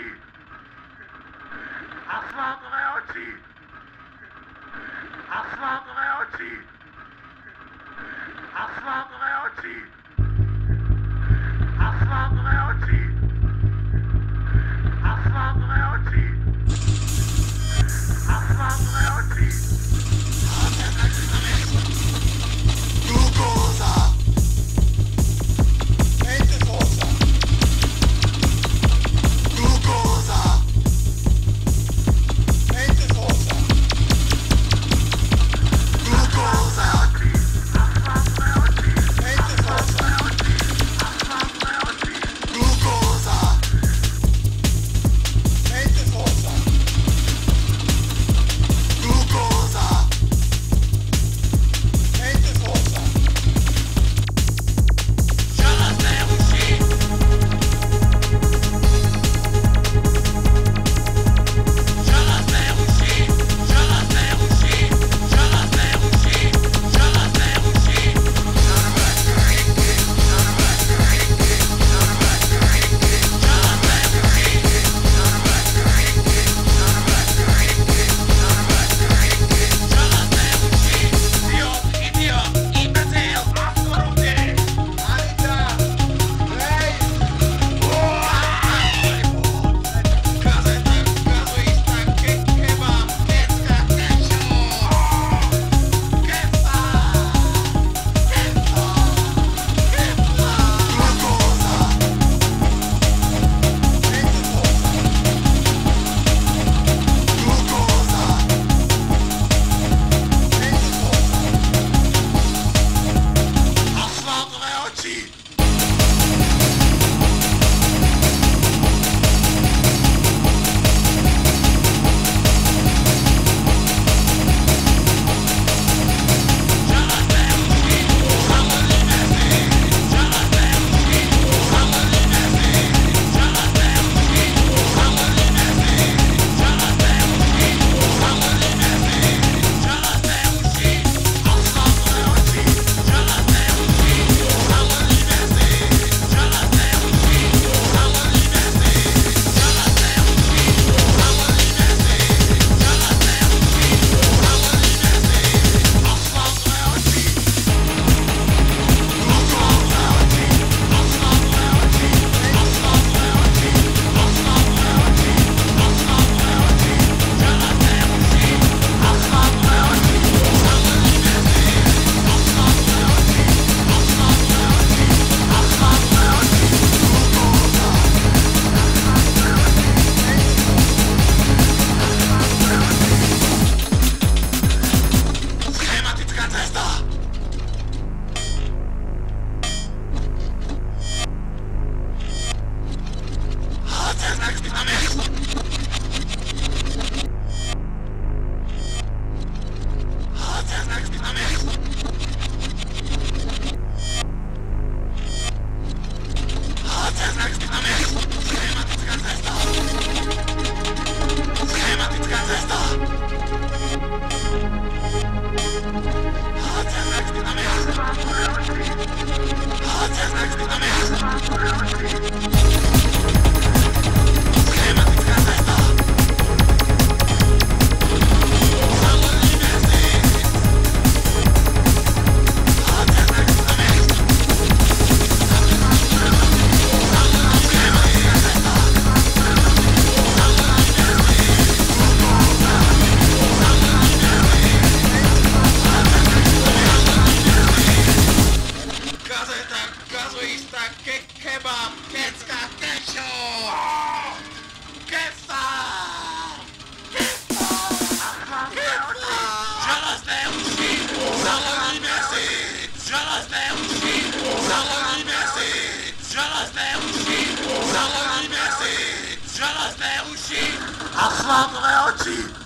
oči! Asfaltové oči! Asfaltové oči! Asfaltové oči! Asfaltové oči! Next, kebab, kecka, kečo! Keca! Keca! Keca! Železné uši, zalomíme si! Železné uši, zalomíme si! Železné uši, zalomíme si! Železné uši! Asfaltové oči!